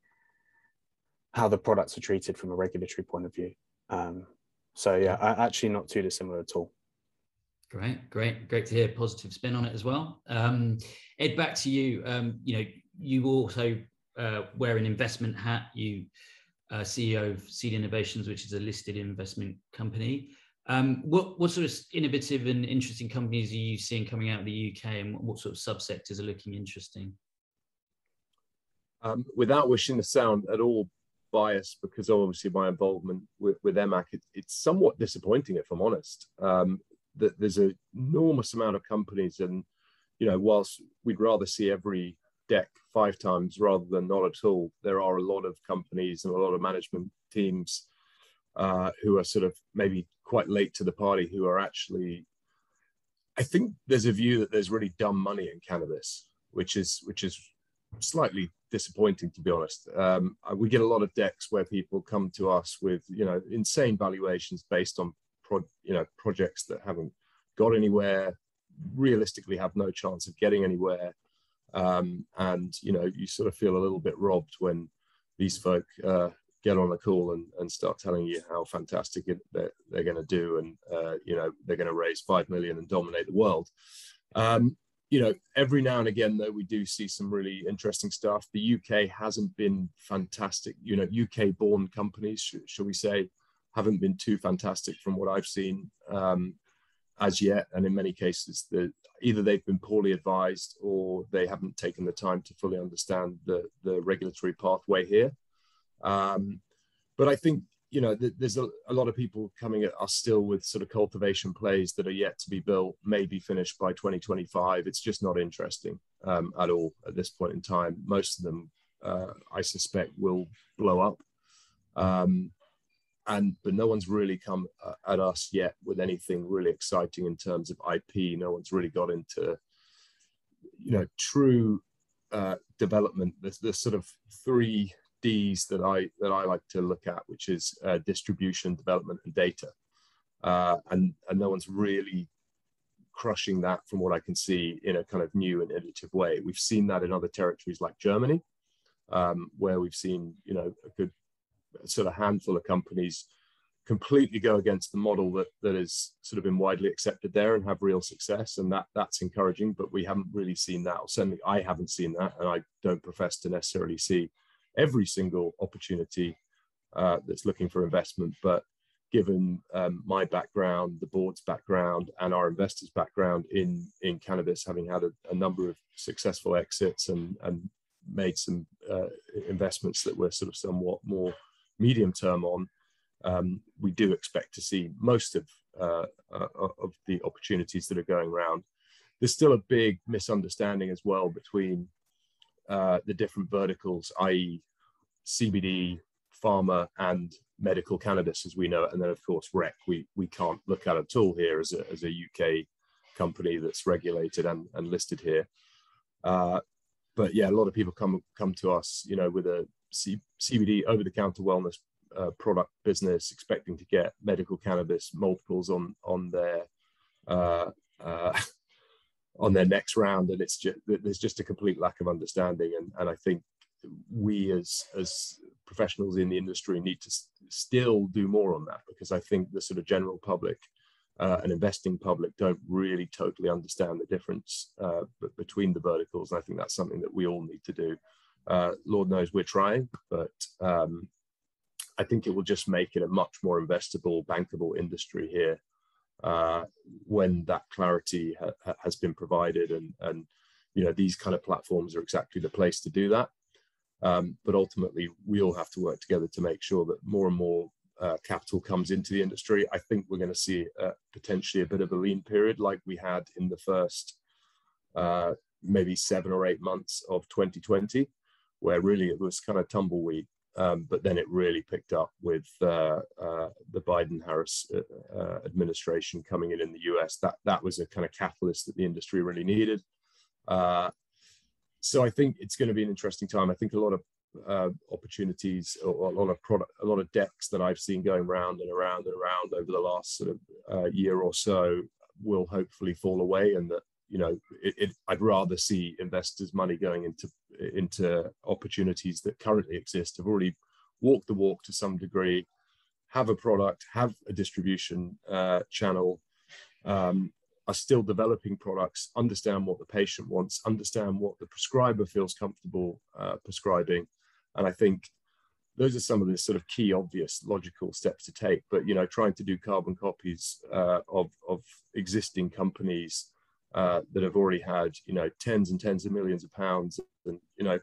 how the products are treated from a regulatory point of view. Um, so yeah, actually not too dissimilar at all. Great, great, great to hear positive spin on it as well. Um, Ed, back to you. Um, you know, you also uh, wear an investment hat. You uh, CEO of Seed Innovations, which is a listed investment company. Um, what what sort of innovative and interesting companies are you seeing coming out of the UK, and what, what sort of subsectors are looking interesting? Um, without wishing to sound at all biased, because obviously my involvement with, with EMMAC, it, it's somewhat disappointing if I'm honest. Um, that there's an enormous amount of companies, and you know, whilst we'd rather see every deck five times rather than not at all, there are a lot of companies and a lot of management teams uh, who are sort of maybe quite late to the party who are actually I think there's a view that there's really dumb money in cannabis, which is which is slightly disappointing to be honest. Um, we get a lot of decks where people come to us with you know insane valuations based on pro, you know projects that haven't got anywhere, realistically have no chance of getting anywhere, um, and you know you sort of feel a little bit robbed when these folk uh, get on a call and, and start telling you how fantastic it, they're, they're going to do and uh, you know they're going to raise 5 million and dominate the world um, you know every now and again though we do see some really interesting stuff. The uk hasn't been fantastic. You know uk born companies sh- shall we say haven't been too fantastic from what i've seen um, as yet. And in many cases the either they've been poorly advised or they haven't taken the time to fully understand the the regulatory pathway here. Um, but I think you know, th- there's a, a, lot of people coming at us still with sort of cultivation plays that are yet to be built, maybe finished by 2025. It's just not interesting um, at all at this point in time. Most of them, uh, I suspect, will blow up. Um, and but no one's really come uh, at us yet with anything really exciting in terms of IP. No one's really got into, you know, true uh, development. There's, there's sort of three D's that I that I like to look at, which is uh, distribution, development, and data. Uh, and and no one's really crushing that from what I can see in a kind of new and innovative way. We've seen that in other territories like Germany, um, where we've seen you know a good sort of handful of companies completely go against the model that that has sort of been widely accepted there and have real success and that that's encouraging but we haven't really seen that or certainly i haven't seen that and i don't profess to necessarily see every single opportunity uh, that's looking for investment. But given um, my background, the board's background, and our investors' background in in cannabis, having had a, a number of successful exits and and made some uh, investments that were sort of somewhat more medium term on, um, we do expect to see most of uh, uh, of the opportunities that are going around. There's still a big misunderstanding as well between uh, the different verticals, i.e., CBD, pharma, and medical cannabis as we know it. And then, of course, rec, we, we can't look at at all here as a, as a UK company that's regulated and, and listed here. Uh, but yeah, a lot of people come come to us, you know, with a C- CBD over the counter wellness uh, product business, expecting to get medical cannabis multiples on on their uh, uh, on their next round, and it's just there's just a complete lack of understanding, and and I think we as as professionals in the industry need to still do more on that because I think the sort of general public uh, and investing public don't really totally understand the difference uh, between the verticals, and I think that's something that we all need to do. Uh, Lord knows we're trying, but um, I think it will just make it a much more investable, bankable industry here uh, when that clarity ha- has been provided and and you know these kind of platforms are exactly the place to do that. Um, but ultimately we all have to work together to make sure that more and more uh, capital comes into the industry. I think we're going to see uh, potentially a bit of a lean period like we had in the first uh, maybe seven or eight months of 2020 where really it was kind of tumbleweed um, but then it really picked up with uh, uh, the Biden-Harris uh, uh administration coming in in the U.S. That that was a kind of catalyst that the industry really needed. Uh, so I think it's going to be an interesting time. I think a lot of uh, opportunities or a lot of product, a lot of decks that I've seen going round and around and around over the last sort of year or so will hopefully fall away, and that you know, it, it, I'd rather see investors' money going into into opportunities that currently exist, have already walked the walk to some degree, have a product, have a distribution uh, channel, um, are still developing products, understand what the patient wants, understand what the prescriber feels comfortable uh, prescribing, and I think those are some of the sort of key obvious logical steps to take. But you know trying to do carbon copies uh, of of existing companies uh, that have already had you know tens and tens of millions of pounds and you know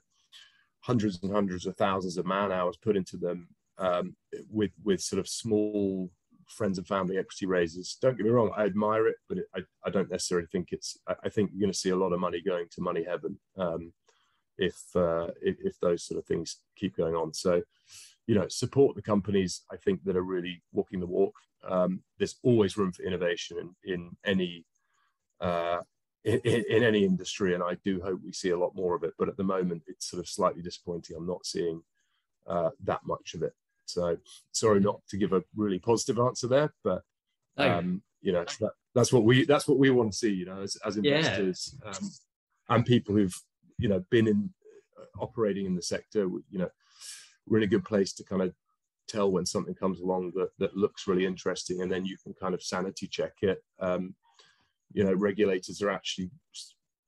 hundreds and hundreds of thousands of man hours put into them um, with with sort of small friends and family equity raises. Don't get me wrong, I admire it, but it, I, I don't necessarily think it's. I, think you're going to see a lot of money going to money heaven um, if, uh, if if those sort of things keep going on. So, you know, support the companies I think that are really walking the walk. Um, there's always room for innovation in in any uh, in, in, any industry, and I do hope we see a lot more of it. But at the moment, it's sort of slightly disappointing. I'm not seeing uh, that much of it. So sorry not to give a really positive answer there, but um, you know that, that's what we that's what we want to see. You know, as, as investors yeah. um, and people who've you know been in uh, operating in the sector. You know, we're in a good place to kind of tell when something comes along that that looks really interesting, and then you can kind of sanity check it. Um, you know regulators are actually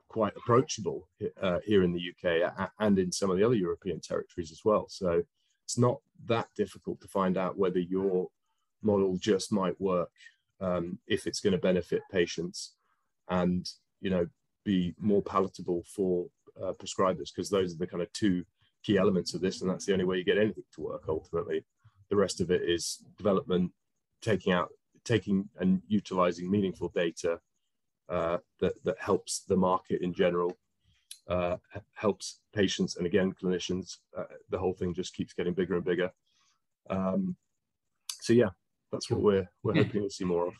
quite approachable uh, here in the UK and in some of the other European territories as well. So it's not that difficult to find out whether your model just might work um, if it's going to benefit patients and you know be more palatable for uh, prescribers because those are the kind of two key elements of this and that's the only way you get anything to work ultimately the rest of it is development, taking out, taking and utilizing meaningful data uh, that, that helps the market in general, uh, helps patients and again, clinicians. Uh, the whole thing just keeps getting bigger and bigger. Um, so yeah, that's what we're, we're hoping to see more of.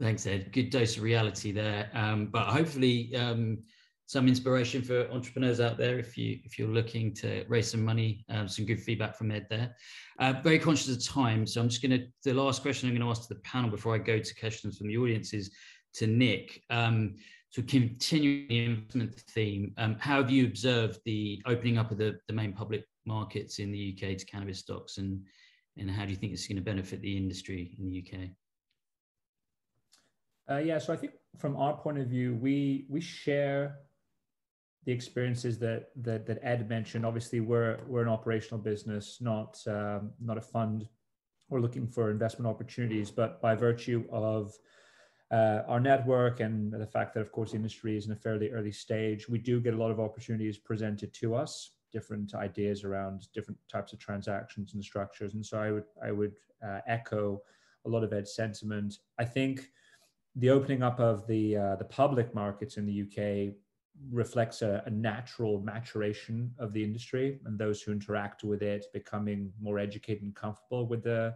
Thanks, Ed. Good dose of reality there. Um, but hopefully, um, some inspiration for entrepreneurs out there if you if you're looking to raise some money. Um, some good feedback from Ed there. Uh, very conscious of time, so I'm just going to the last question I'm going to ask to the panel before I go to questions from the audience is to Nick. Um, to continue the investment theme, um, how have you observed the opening up of the, the main public markets in the UK to cannabis stocks, and and how do you think it's going to benefit the industry in the UK? Uh, yeah, so I think from our point of view, we we share the experiences that that, that Ed mentioned. Obviously, we're we're an operational business, not um, not a fund. We're looking for investment opportunities, but by virtue of uh, our network and the fact that, of course, the industry is in a fairly early stage, we do get a lot of opportunities presented to us, different ideas around different types of transactions and structures. And so I would I would uh, echo a lot of Ed's sentiment. I think the opening up of the uh, the public markets in the UK reflects a, a, natural maturation of the industry and those who interact with it becoming more educated and comfortable with the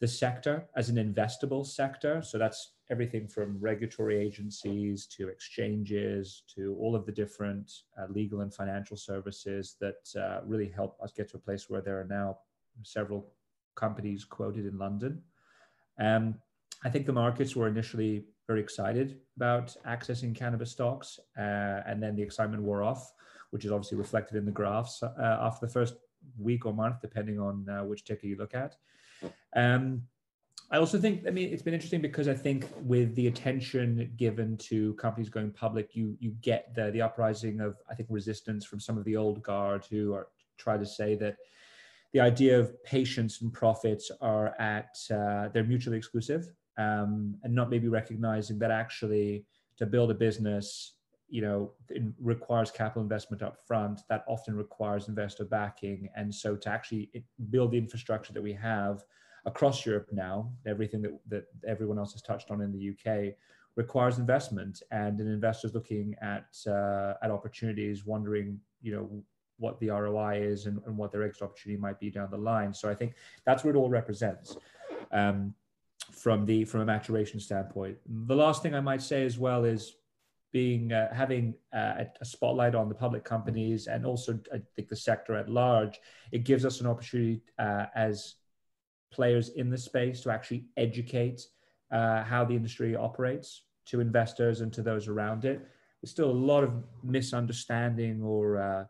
the sector as an investable sector. So that's everything from regulatory agencies to exchanges to all of the different uh, legal and financial services that uh, really help us get to a place where there are now several companies quoted in London. Um, I think the markets were initially very excited about accessing cannabis stocks, uh, and then the excitement wore off, which is obviously reflected in the graphs uh, after the first week or month, depending on uh, which ticker you look at. Um, I also think, I mean, it's been interesting because I think with the attention given to companies going public, you you get the the uprising of I think resistance from some of the old guard who are try to say that the idea of patience and profits are at uh, they're mutually exclusive um, and not maybe recognizing that actually to build a business you know requires capital investment up front that often requires investor backing. And so to actually build the infrastructure that we have across europe now everything that, that everyone else has touched on in the uk requires investment and an investor's looking at uh, at opportunities wondering you know what the roi is and, and what their exit opportunity might be down the line so i think that's what it all represents um, from the from a maturation standpoint. The last thing I might say as well is being uh, having uh, a spotlight on the public companies and also I think the sector at large. It gives us an opportunity uh, as players in the space to actually educate uh, how the industry operates to investors and to those around it. There's still a lot of misunderstanding or uh,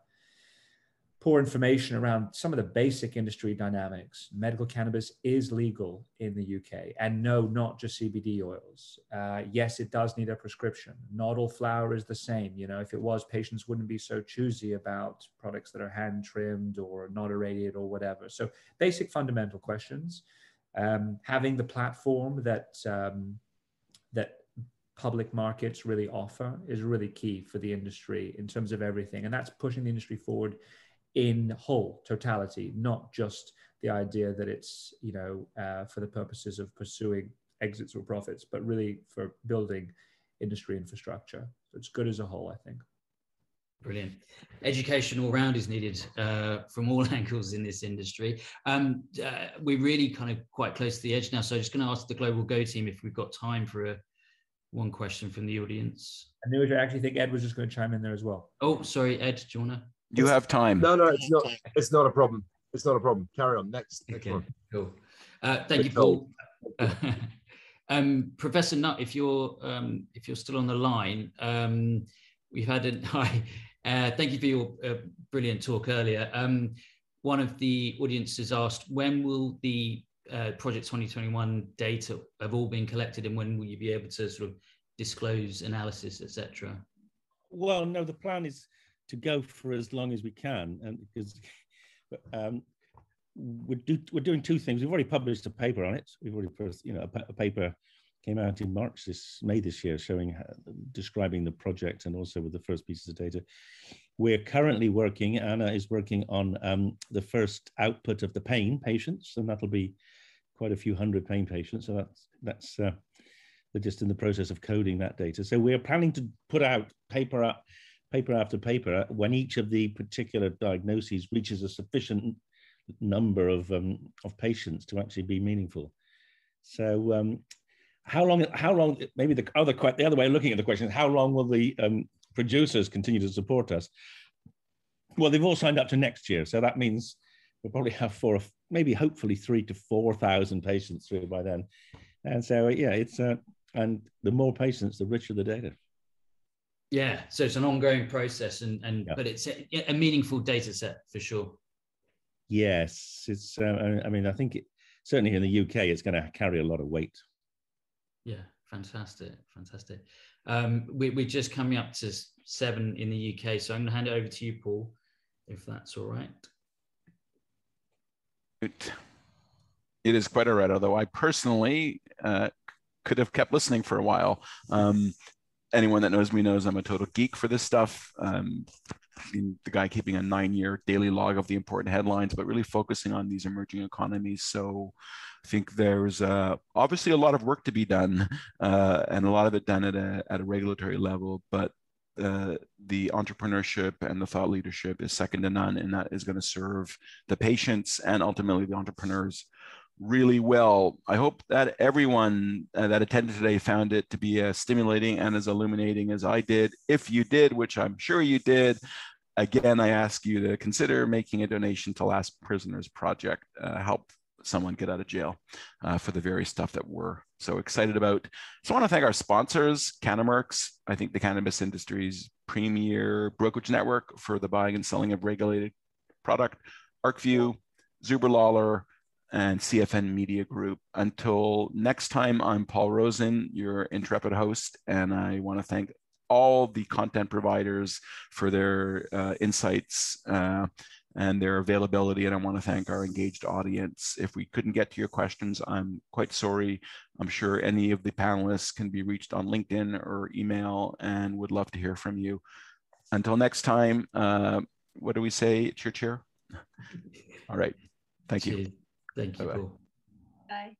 poor information around some of the basic industry dynamics. Medical cannabis is legal in the UK, and no, not just CBD oils. Uh, yes, it does need a prescription. Not all flower is the same. You know, if it was, patients wouldn't be so choosy about products that are hand trimmed or not irradiated or whatever. So, basic fundamental questions. Um, having the platform that um, that public markets really offer is really key for the industry in terms of everything, and that's pushing the industry forward in whole totality, not just the idea that it's you know uh, for the purposes of pursuing exits or profits, but really for building industry infrastructure. So it's good as a whole, I think. Brilliant. Education all round is needed uh, from all angles in this industry. Um, uh, we're really kind of quite close to the edge now. So I'm just going to ask the Global Go team if we've got time for a one question from the audience. I knew I actually think Ed was just going to chime in there as well. Oh, sorry, Ed, do you want to? You have time. No, no, it's not. It's not a problem. It's not a problem. Carry on. Next. next okay. Cool. Uh, thank you, Paul. um, Professor Nutt, if you're um, if you're still on the line, um, we've had a hi. Uh, thank you for your uh, brilliant talk earlier. Um, one of the audiences asked, when will the uh, Project Twenty21 data have all been collected, and when will you be able to sort of disclose analysis, etc.? Well, no, the plan is to go for as long as we can, and because um, we're, do, we're doing two things. We've already published a paper on it. We've already, you know, a, a paper came out in March this May this year, showing how, describing the project and also with the first pieces of data. we're currently working, Anna is working on um, the first output of the pain patients, and that'll be quite a few hundred pain patients. So that's, that's uh, they're just in the process of coding that data. So we're planning to put out paper up, paper after paper when each of the particular diagnoses reaches a sufficient number of um, of patients to actually be meaningful. So um, how long? How long? Maybe the other the other way of looking at the question is how long will the um, producers continue to support us? Well, they've all signed up to next year, so that means we'll probably have four, maybe hopefully three to four thousand patients through by then. And so yeah, it's uh, and the more patients, the richer the data. Yeah, so it's an ongoing process, and and yeah. but it's a, a, meaningful data set for sure. Yes, it's. Uh, I mean, I think it, certainly in the UK, it's going to carry a lot of weight. Yeah, fantastic, fantastic. Um, we, we're just coming up to seven in the UK, so I'm going to hand it over to you, Paul, if that's all right. It, it is quite a all right, although I personally uh, could have kept listening for a while. Um, anyone that knows me knows I'm a total geek for this stuff. Um, the guy keeping a nine-year daily log of the important headlines, but really focusing on these emerging economies. So I think there's uh, obviously a lot of work to be done, uh, and a lot of it done at a at a regulatory level. But uh, the entrepreneurship and the thought leadership is second to none, and that is going to serve the patients and ultimately the entrepreneurs really well. I hope that everyone uh, that attended today found it to be as stimulating and as illuminating as I did. If you did, which I'm sure you did, again, I ask you to consider making a donation to Last Prisoners Project. Uh, help someone get out of jail uh, for the very stuff that we're so excited about. So I want to thank our sponsors, CannaMerx, I think the cannabis industry's premier brokerage network for the buying and selling of regulated product, ArcView, Zuber Lawler, and CFN Media Group. Until next time, I'm Paul Rosen, your intrepid host, and I want to thank all the content providers for their uh, insights uh, and their availability. And I want to thank our engaged audience. If we couldn't get to your questions, I'm quite sorry. I'm sure any of the panelists can be reached on LinkedIn or email and would love to hear from you. Until next time, uh, what do we say? Cheer, cheer. All right. Thank you. Thank you. Bye.